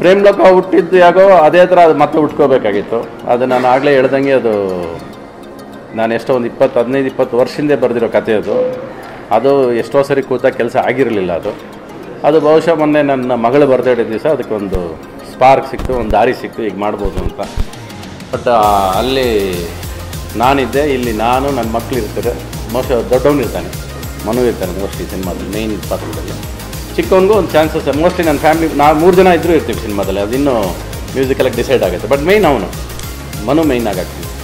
ಪ್ರೇಮ್ ಲೋಕ ಹುಟ್ಟಿದ್ದು ಯಾಕೋ ಅದೇ ಥರ ಅದು ಮತ್ತೆ ಹುಟ್ಕೋಬೇಕಾಗಿತ್ತು. ಅದು ನಾನು ಆಗಲೇ ಹೇಳ್ದಂಗೆ ಅದು ನಾನು ಎಷ್ಟೋ ಒಂದು ಇಪ್ಪತ್ತು, ಹದಿನೈದು, ಇಪ್ಪತ್ತು ವರ್ಷದಿಂದ ಬರೆದಿರೋ ಕತೆ ಅದು. ಅದು ಎಷ್ಟೋ ಸರಿ ಕೂತ ಕೆಲಸ ಆಗಿರಲಿಲ್ಲ ಅದು. ಅದು ಬಹುಶಃ ಮೊನ್ನೆ ನನ್ನ ಮಗಳು ಬರ್ತ್ಡೇ ದಿವಸ ಅದಕ್ಕೊಂದು ಸ್ಪಾರ್ಕ್ ಸಿಕ್ತು, ಒಂದು ದಾರಿ ಸಿಕ್ತು ಈಗ ಮಾಡ್ಬೋದು ಅಂತ. ಬಟ್ ಅಲ್ಲಿ ನಾನಿದ್ದೆ, ಇಲ್ಲಿ ನಾನು, ನನ್ನ ಮಕ್ಕಳು ಇರ್ತಾರೆ. ದೊಡ್ಡವನು ದೊಡ್ಡವನು ಇರ್ತಾನೆ ಮೋಸ್ಟ್ಲಿ ಸಿನಿಮಾದಲ್ಲಿ ಮೇಯ್ನ್ ಪಾತ್ರದಲ್ಲಿ. ಚಿಕ್ಕವನಿಗೂ ಒಂದು ಚಾನ್ಸಸ್ ಮೋಸ್ಟ್ಲಿ ನನ್ನ ಫ್ಯಾಮಿಲಿ ನಾವು ಮೂರು ಜನ ಇದ್ದರೂ ಇರ್ತೀವಿ ಸಿನಿಮಾದಲ್ಲಿ. ಅದು ಇನ್ನೂ ಮ್ಯೂಸಿಕಲಾಗಿ ಡಿಸೈಡ್ ಆಗುತ್ತೆ. ಬಟ್ ಮೇಯ್ನ್ ಅವನು. ಮನು ಮೇಯ್ನ್ ಆಗಾಗ್ತೀನಿ